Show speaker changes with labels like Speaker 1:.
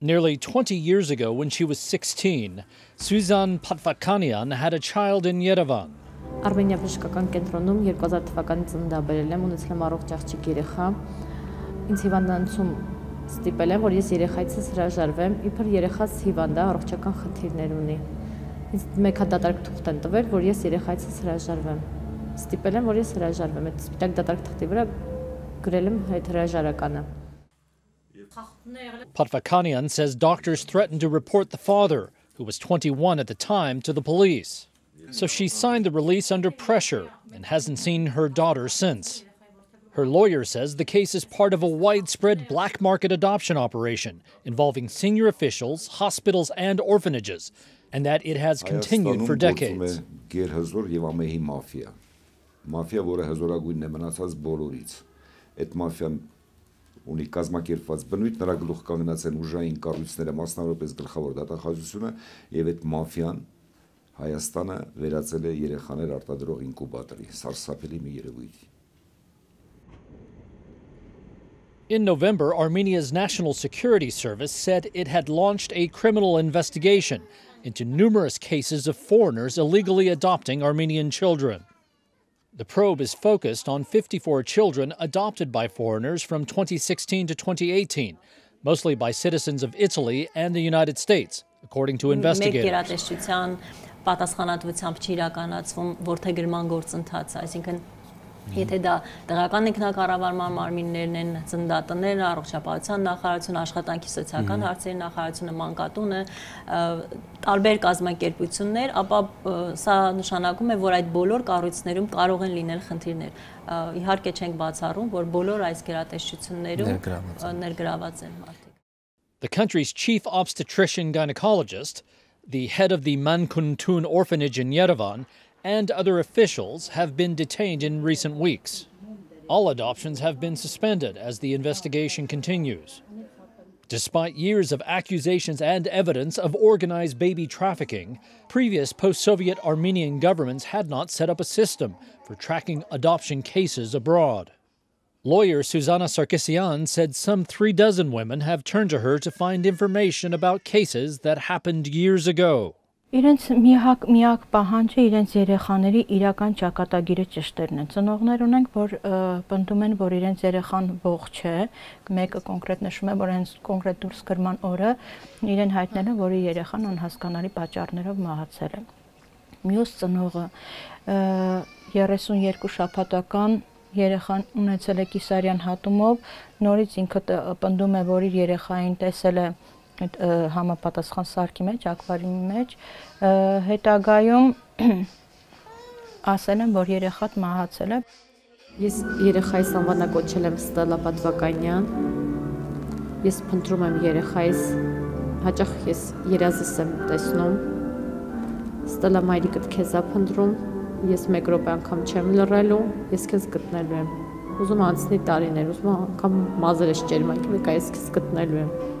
Speaker 1: Nearly 20 years ago, when she was 16, Suzan Patvakanian had a child in Yerevan.
Speaker 2: Արմենիա բժշկական կենտրոնում 2000 թվականին ծննդաբերել եմ, ունեցել եմ առողջ աղջիկ երեխա։ Ինձ հիվանդանոցում ստիպել են, որ ես երեխայցս հրաժարվեմ, իբր երեխաս հիվանդ է, առողջական խնդիրներ ունի։ Ինձ մեկ հատ դատարկ թուղթ են տվել, որ ես երեխայցս հրաժարվեմ։ Ստիպել են, որ ես հրաժարվեմ։ Այդ սպիտակ դատարկ թղթի վրա գրել եմ այդ հրաժարականը։
Speaker 1: Patvakanian says doctors threatened to report the father, who was 21 at the time, to the police. So she signed the release under pressure and hasn't seen her daughter since. Her lawyer says the case is part of a widespread black market adoption operation involving senior officials, hospitals, and orphanages, and that it has continued for decades.
Speaker 3: Մաֆիա, որը հզորագույնն է մնացած բոլորից։ Այդ մաֆիան ունի կազմակերպված բնույթ, նրա գլուխ կանգնած են ուժային կառույցները, մասնավորապես գլխավոր դատախազությունը եւ այդ մաֆիան Հայաստանը վերածել է երեխաներ արտադրող ինկուբատորի, սարսափելի մի երևույթ։
Speaker 1: In November, Armenia's National Security Service said it had launched a criminal investigation into numerous cases of foreigners illegally adopting Armenian children. The probe is focused on 54 children adopted by foreigners from 2016 to 2018, mostly by citizens of Italy and the United States, according to investigators.
Speaker 2: Եթե դա տեղական ինքնակառավարման մարմիններն են, ծնդատներն, առողջապահության նախարարությունը, աշխատանքի սոցիալական հարցերի նախարարությունը, մանկատունը, տարբեր կազմակերպություններ, ապա սա նշանակում է, որ այդ բոլոր կառույցներում կարող են լինել խնդիրներ։ Իհարկե չենք բացառում, որ բոլոր այս գերատեսչություններում ներգրաված են մարդիկ։
Speaker 1: The country's chief obstetrician gynecologist the head of the Mankuntun orphanage in Yerevan, and other officials have been detained in recent weeks. All adoptions have been suspended as the investigation continues. Despite years of accusations and evidence of organized baby trafficking, previous post Soviet Armenian governments had not set up a system for tracking adoption cases abroad. Lawyer Susanna Sarkisian said some three dozen women have turned to her to find information about cases that happened years ago.
Speaker 4: Իրենց միակ միակ պահանջը իրենց երեխաների իրական ճակատագիրը ճշտերն են։ Ծնողներ ունենք, որ պնդում են, որ իրենց երեխան ողջ է, մեկը կոնկրետ նշում է, որ հենց կոնկրետ դուրս գրման օրը իրեն հայտնել են, որ երեխան անհասկանալի պատճառներով մահացել է։ Մյուս ծնողը 32 շաբաթական երեխան ունեցել է կիսարյան հատումով, նորից ինքը պնդում է, որ իր երեխային տեսել է այդ համապատասխան սարքի մեջ, ակվարիումի մեջ, հետագայում ասել են, որ երեխատ մահացել է։
Speaker 2: Ես երեխայիս անվանակոչել եմ Ստելա Պատվականյան։ Ես փնտրում եմ երեխայիս, հաճախ ես երազս եմ տեսնում։ Ստելա մայրիկդ քեզ է փնտրում, ես մեկ րոպե անգամ չեմ լռելու, ես քեզ գտնելու եմ։ Ուզում անցնի տարիներ, ուզում անգամ մազերս ջերմակի, մեկ այս քեզ գտնելու եմ։